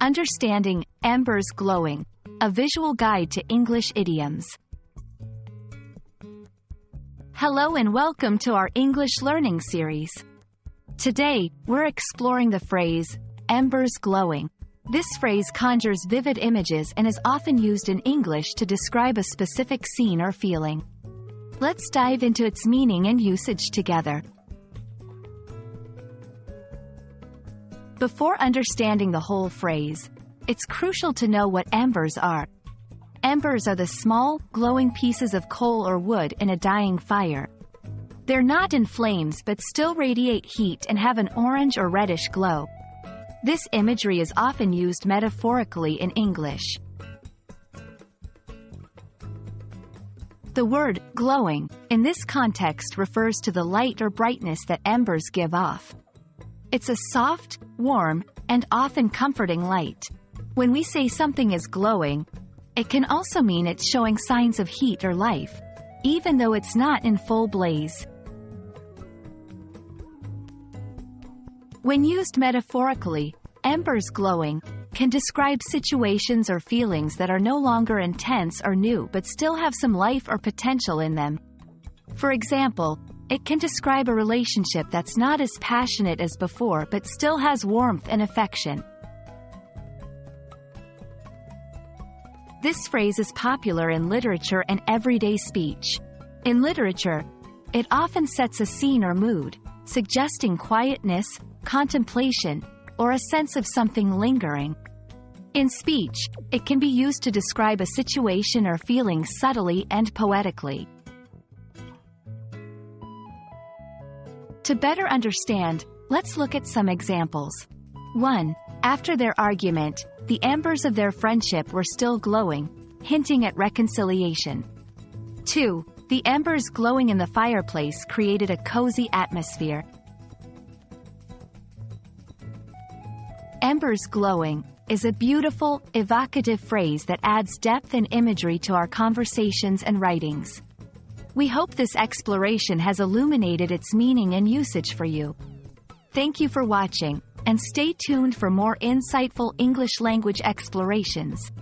Understanding Embers Glowing, a visual guide to English idioms. Hello and welcome to our English learning series. Today, we're exploring the phrase, embers glowing. This phrase conjures vivid images and is often used in English to describe a specific scene or feeling. Let's dive into its meaning and usage together. Before understanding the whole phrase, it's crucial to know what embers are. Embers are the small, glowing pieces of coal or wood in a dying fire. They're not in flames but still radiate heat and have an orange or reddish glow. This imagery is often used metaphorically in English. The word glowing in this context refers to the light or brightness that embers give off. It's a soft, warm, and often comforting light. When we say something is glowing, it can also mean it's showing signs of heat or life, even though it's not in full blaze. When used metaphorically, embers glowing can describe situations or feelings that are no longer intense or new but still have some life or potential in them. For example, it can describe a relationship that's not as passionate as before but still has warmth and affection. This phrase is popular in literature and everyday speech. In literature, it often sets a scene or mood, suggesting quietness, contemplation, or a sense of something lingering. In speech, it can be used to describe a situation or feeling subtly and poetically. To better understand, let's look at some examples. 1. After their argument, the embers of their friendship were still glowing, hinting at reconciliation. 2. The embers glowing in the fireplace created a cozy atmosphere. Embers glowing is a beautiful, evocative phrase that adds depth and imagery to our conversations and writings. We hope this exploration has illuminated its meaning and usage for you. Thank you for watching, and stay tuned for more insightful English language explorations.